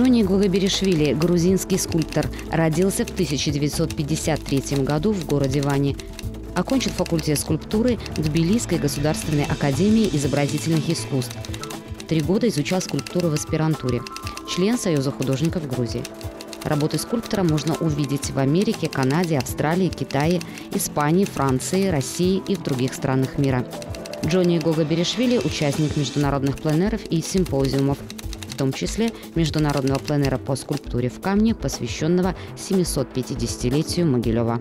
Джонни Гугаберишвили, грузинский скульптор, родился в 1953 году в городе Вани. Окончил факультет скульптуры Тбилисской государственной академии изобразительных искусств. Три года изучал скульптуру в аспирантуре. Член Союза художников Грузии. Работы скульптора можно увидеть в Америке, Канаде, Австралии, Китае, Испании, Франции, России и в других странах мира. Джонни Гога Берешвили – участник международных пленеров и симпозиумов, том числе международного пленера по скульптуре в камне, посвященного 750-летию Могилева.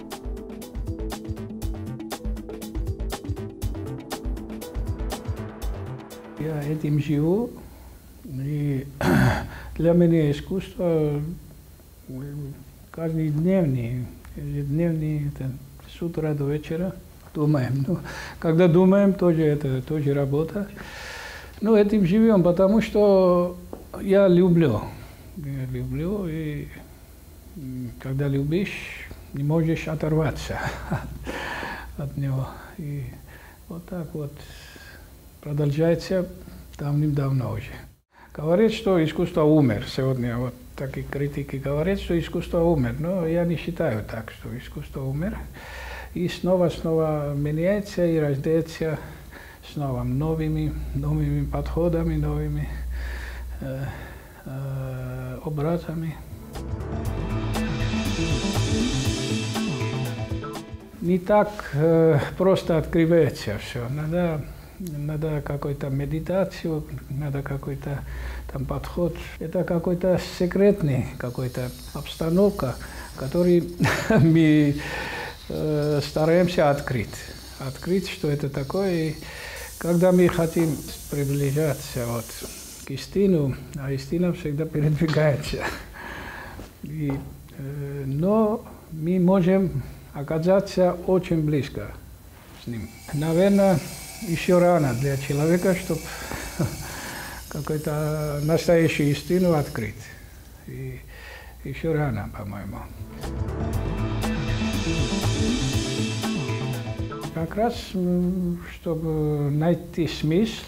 Я этим живу, и для меня искусство каждодневный, ежедневный, это с утра до вечера думаем. Ну, когда думаем, тоже это тоже работа. Ну, этим живем, потому что я люблю. Я люблю, и когда любишь, не можешь оторваться от него. И вот так вот продолжается давным-давно уже. Говорит, что искусство умер сегодня. Вот такие критики говорят, что искусство умер. Но я не считаю так, что искусство умер. И снова-снова меняется и рождается снова новыми, новыми подходами, новыми э, э, образами. Не так э, просто открывается все. Надо надо какой-то медитацию, надо какой-то там подход. Это какой-то секретный, какой-то обстановка, который мы э, стараемся открыть. Открыть, что это такое. И когда мы хотим приближаться вот, к истину, а истина всегда передвигается. И, э, но мы можем оказаться очень близко с ним. Наверное, еще рано для человека, чтобы какую-то настоящую истину открыть. И еще рано, по-моему. Как раз, чтобы найти смысл,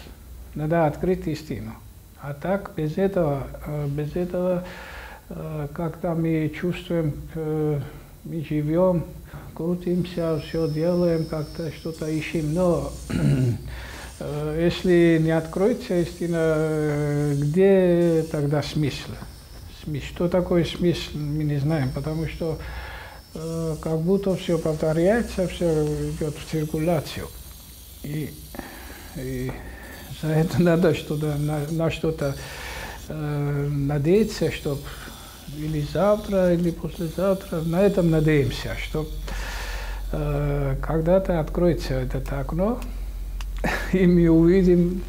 надо открыть истину. А так, без этого, э, без этого э, как-то мы чувствуем, э, мы живем, крутимся, все делаем, как-то что-то ищем, но если не откроется истина, где тогда смысл? Что такое смысл, мы не знаем, потому что как будто все повторяется, все идет в циркуляцию. И, и это надо что-то, на, на что-то э, надеяться, чтобы или завтра, или послезавтра. На этом надеемся, что э, когда-то откроется это окно, и мы увидим,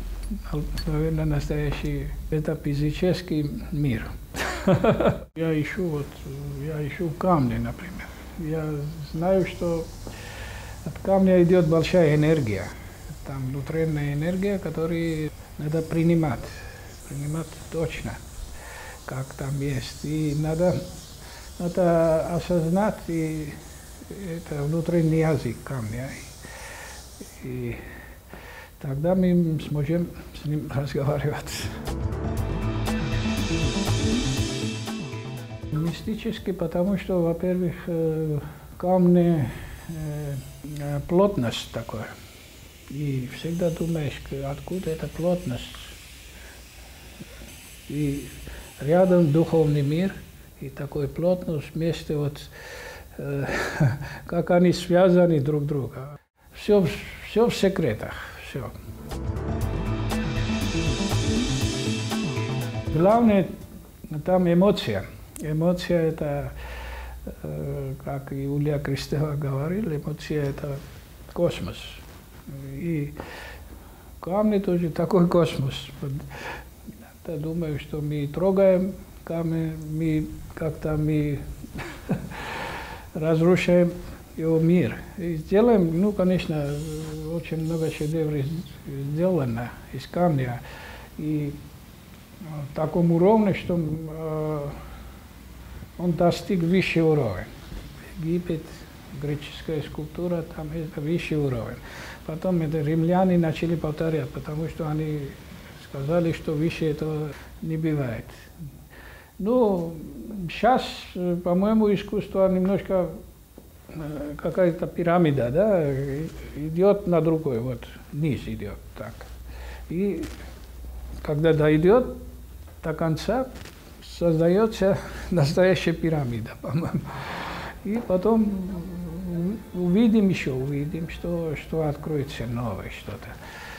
наверное, настоящий метафизический мир. я ищу вот, я ищу камни, например. Я знаю, что от камня идет большая энергия. Там внутренняя энергия, которую надо принимать, принимать точно как там есть. И надо, надо осознать и это внутренний язык камня. И тогда мы сможем с ним разговаривать. Мистически, потому что, во-первых, э, камни э, плотность такое. И всегда думаешь, откуда эта плотность. И рядом духовный мир и такой плотность вместе вот э, как они связаны друг друга. Все, все в секретах, все. Главное там эмоция. Эмоция это, э, как и Улья Крестева говорила, эмоция это космос. И камни тоже такой космос. Я думаю, что мы трогаем камень, мы как-то мы разрушаем его мир. И сделаем, ну, конечно, очень много шедевров сделано из камня. И в таком уровне, что э, он достиг высшего уровня. Египет, греческая скульптура, там это высший уровень. Потом это римляне начали повторять, потому что они сказали, что выше этого не бывает. Ну, сейчас, по-моему, искусство немножко э, какая-то пирамида, да, идет на другой, вот, низ идет, так. И когда дойдет до конца, создается настоящая пирамида, по-моему. И потом увидим еще, увидим, что, что откроется новое что-то.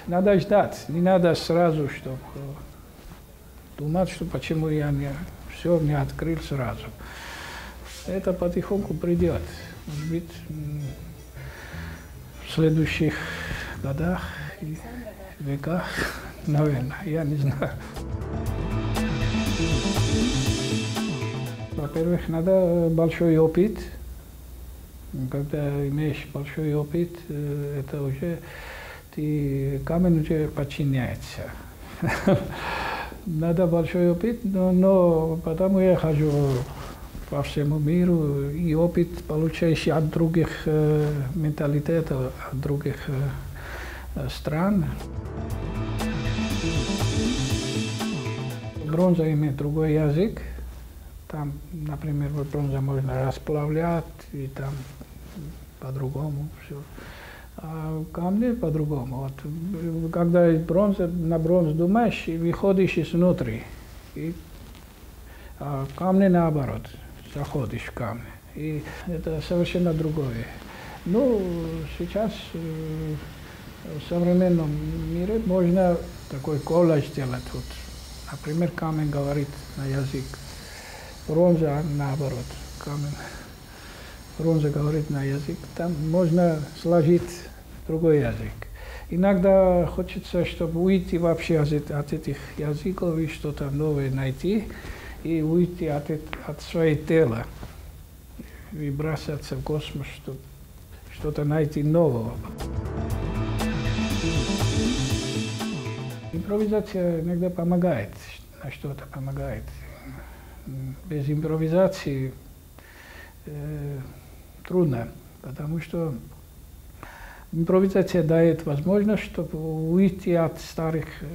Надо ждать, не надо сразу, чтобы думать, что почему я не, все не открыл сразу. Это потихоньку придет. Может быть, в следующих годах и веках, наверное, я не знаю. Во-первых, надо большой опыт. Когда имеешь большой опыт, э, это уже ты камень уже подчиняется. Надо большой опыт, но, но потому я хожу по всему миру, и опыт получаешь от других э, менталитетов, от других э, стран. Бронза имеет другой язык. Там, например, бронза можно расплавлять, и там по-другому все. А камни по-другому. Вот, когда бронза, на бронзу думаешь, и выходишь изнутри. И, а камни наоборот, заходишь в камни. И это совершенно другое. Ну, сейчас э, в современном мире можно такой коллаж сделать. Вот, например, камень говорит на язык, бронза наоборот, камень бронза говорит на язык, там можно сложить другой язык. Иногда хочется, чтобы уйти вообще от этих языков и что-то новое найти, и уйти от, от своего тела, и бросаться в космос, чтобы что-то найти нового. Импровизация иногда помогает, на что-то помогает. Без импровизации э, трудно, потому что импровизация дает возможность, чтобы уйти от старых э,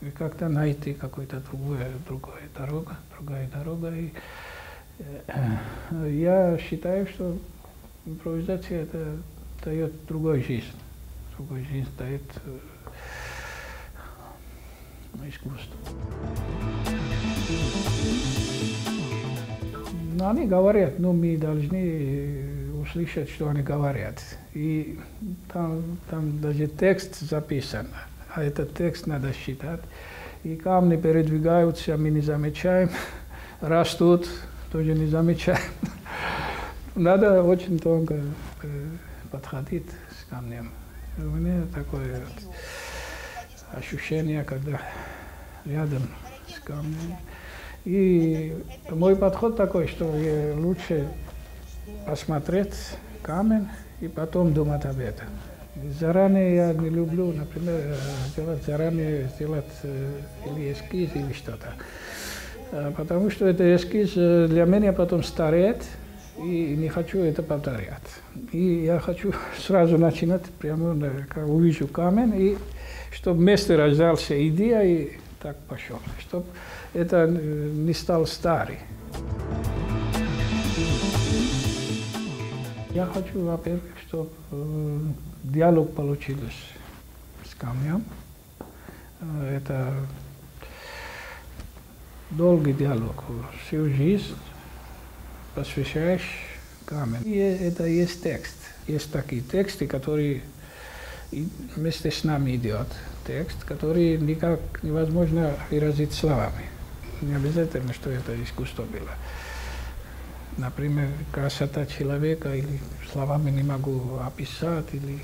и как-то найти какую-то другую, другую дорогу, другая дорога. И, э, я считаю, что импровизация это дает другую жизнь. Другую жизнь дает э, искусство. Но они говорят, ну мы должны услышать, что они говорят. И там, там даже текст записан, а этот текст надо считать. И камни передвигаются, мы не замечаем, растут, тоже не замечаем. Надо очень тонко э, подходить с камнем. У меня такое ощущение, когда рядом с камнем. И мой подход такой, что лучше посмотреть камень и потом думать об этом. Заранее я не люблю, например, делать заранее, сделать или эскиз, или что-то. Потому что это эскиз для меня потом стареет, и не хочу это повторять. И я хочу сразу начинать прямо, как увижу камень, и чтобы вместе рождался идея, и так пошел. Чтобы это не стал старый. Я хочу, во-первых, чтобы э, диалог получился с камнем. Э, это долгий диалог. Всю жизнь посвящаешь камень. И это есть текст. Есть такие тексты, которые вместе с нами идет. Текст, который никак невозможно выразить словами не обязательно, что это искусство было. Например, красота человека или словами не могу описать. Или...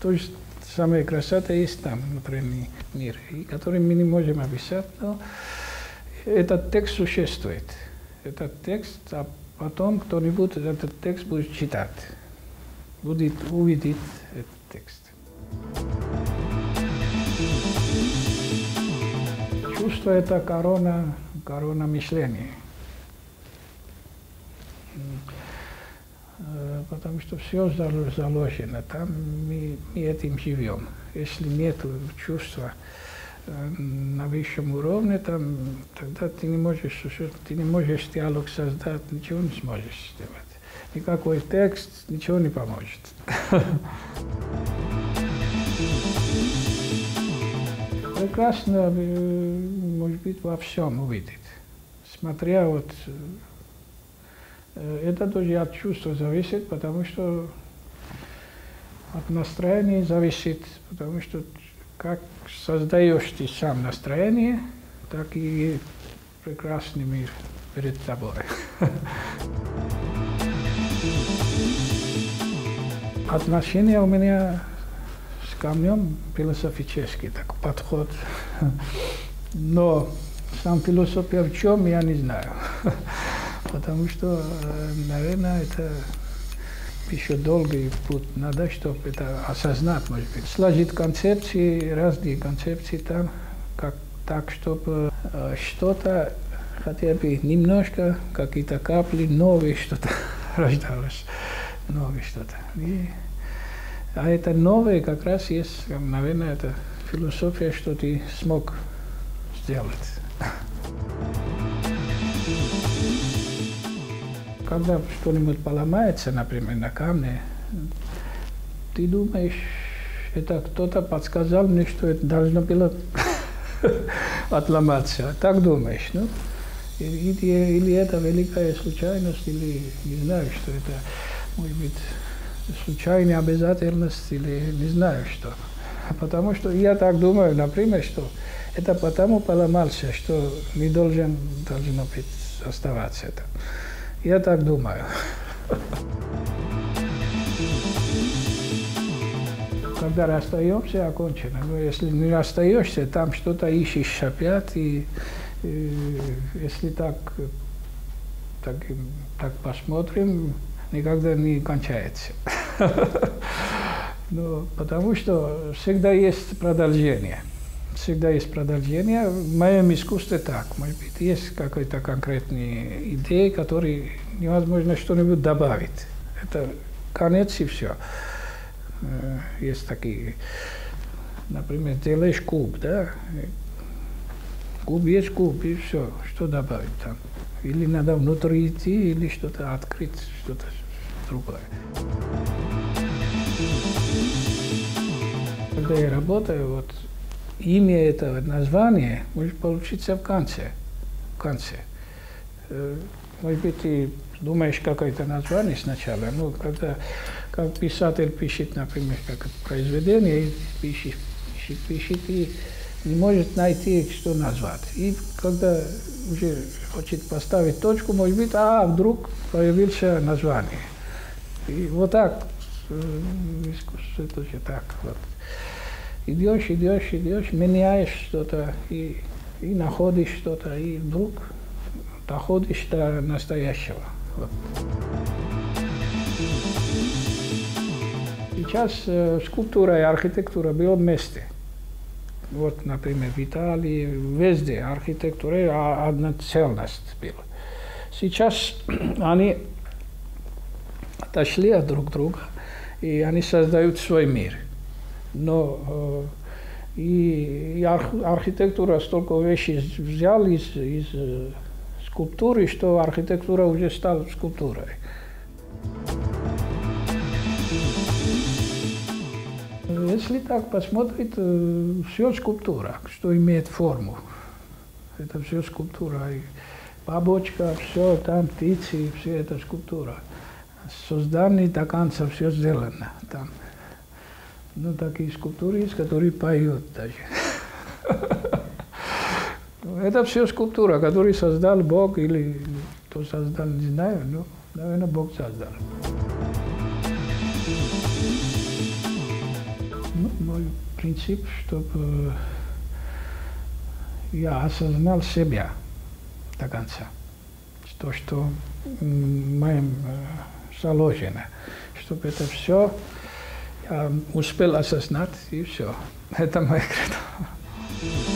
То есть самая красота есть там, внутренний мир, и который мы не можем описать, но этот текст существует. Этот текст, а потом кто-нибудь этот текст будет читать, будет увидеть этот текст. Чувство – это корона, корона мышления. Э, потому что все заложено, там мы, мы этим живем. Если нет чувства, э, на высшем уровне, там, тогда ты не можешь, ты не можешь диалог создать, ничего не сможешь сделать. Никакой текст ничего не поможет. Прекрасно, э, может быть, во всем увидеть. Смотря вот, э, это тоже от чувства зависит, потому что от настроения зависит, потому что как создаешь ты сам настроение, так и прекрасный мир перед тобой. Отношения у меня камнем философический так подход. Но сам философия в чем, я не знаю. Потому что, э, наверное, это еще долгий путь. Надо, чтобы это осознать, может быть. Сложить концепции, разные концепции там, как, так, чтобы э, что-то, хотя бы немножко, какие-то капли, новые что-то рождалось. Новое что-то. А это новое как раз есть, наверное, это философия, что ты смог сделать. Когда что-нибудь поломается, например, на камне, ты думаешь, это кто-то подсказал мне, что это должно было отломаться. Так думаешь, ну? Или, или это великая случайность, или не знаю, что это, может быть, случайная обязательность, или не знаю что. Потому что я так думаю, например, что это потому поломался, что не должен, должно быть оставаться это. Я так думаю. Когда расстаемся, окончено. Но если не расстаешься, там что-то ищешь опять, и, и если так, так, так посмотрим, никогда не кончается. Ну, потому что всегда есть продолжение всегда есть продолжение. В моем искусстве так. Может быть, есть какой-то конкретный идеи, которые невозможно что-нибудь добавить. Это конец и все. Э, есть такие, например, делаешь куб, да? Куб есть куб, и все. Что добавить там? Или надо внутрь идти, или что-то открыть, что-то другое. Когда я работаю, вот имя этого названия может получиться в конце. В конце. Э, может быть, ты думаешь какое-то название сначала, ну, когда как писатель пишет, например, как произведение, пишет, пишет, пишет, и не может найти, что назвать. И когда уже хочет поставить точку, может быть, а вдруг появился название. И вот так, э, искусство тоже так. Вот идешь, идешь, идешь, меняешь что-то и, и находишь что-то, и вдруг доходишь до настоящего. Вот. Сейчас э, скульптура и архитектура были вместе. Вот, например, в Италии, везде архитектура одна цельность была. Сейчас они отошли от друг друга, и они создают свой мир – но э, и архитектура столько вещей взял из, из э, скульптуры, что архитектура уже стала скульптурой. Если так посмотреть, э, все скульптура, что имеет форму. Это все скульптура. И бабочка, все там, птицы, все это скульптура. Создание до конца все сделано там. Ну, такие скульптуры есть, которые поют даже. Это все скульптура, которую создал Бог или кто создал, не знаю, но, наверное, Бог создал. Мой принцип, чтобы я осознал себя до конца. То, что моим заложено, чтобы это все я успел осознать, и все. Это мое кредо.